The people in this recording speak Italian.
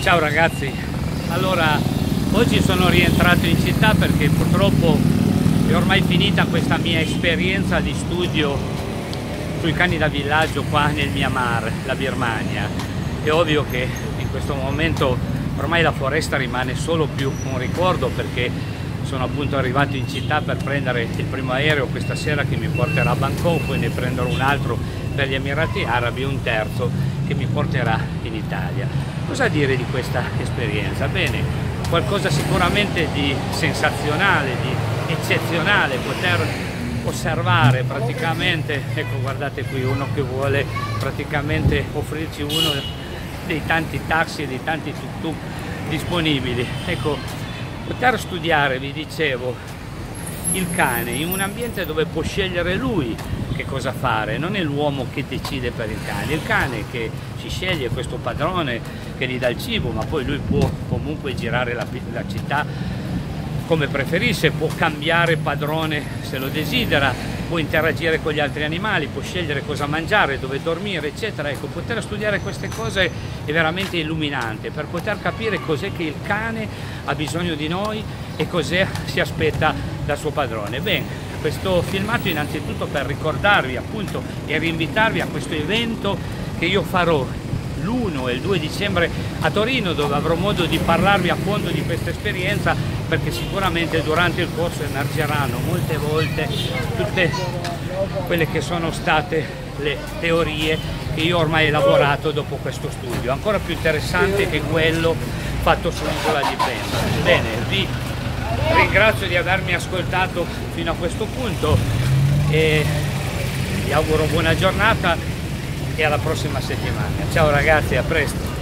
Ciao ragazzi, allora oggi sono rientrato in città perché purtroppo è ormai finita questa mia esperienza di studio sui cani da villaggio qua nel Myanmar, la Birmania. È ovvio che in questo momento ormai la foresta rimane solo più un ricordo perché sono appunto arrivato in città per prendere il primo aereo questa sera che mi porterà a Bangkok, poi ne prenderò un altro per gli Emirati Arabi un terzo che mi porterà in Italia. Cosa dire di questa esperienza? Bene, qualcosa sicuramente di sensazionale, di eccezionale, poter osservare praticamente, ecco guardate qui uno che vuole praticamente offrirci uno dei tanti taxi dei tanti tuk-tuk disponibili. Ecco, poter studiare, vi dicevo, il cane in un ambiente dove può scegliere lui che cosa fare, non è l'uomo che decide per il cane, il cane che si sceglie questo padrone che gli dà il cibo, ma poi lui può comunque girare la, la città come preferisce, può cambiare padrone se lo desidera, può interagire con gli altri animali, può scegliere cosa mangiare, dove dormire, eccetera. Ecco, poter studiare queste cose è veramente illuminante per poter capire cos'è che il cane ha bisogno di noi e cos'è si aspetta dal suo padrone. Bene, questo filmato innanzitutto per ricordarvi appunto e rinvitarvi a questo evento che io farò l'1 e il 2 dicembre a Torino dove avrò modo di parlarvi a fondo di questa esperienza perché sicuramente durante il corso emergeranno molte volte tutte quelle che sono state le teorie che io ormai ho elaborato dopo questo studio, ancora più interessante che quello fatto sull'isola di Pemba. Bene, vi ringrazio di avermi ascoltato fino a questo punto e vi auguro buona giornata e alla prossima settimana. Ciao ragazzi, a presto!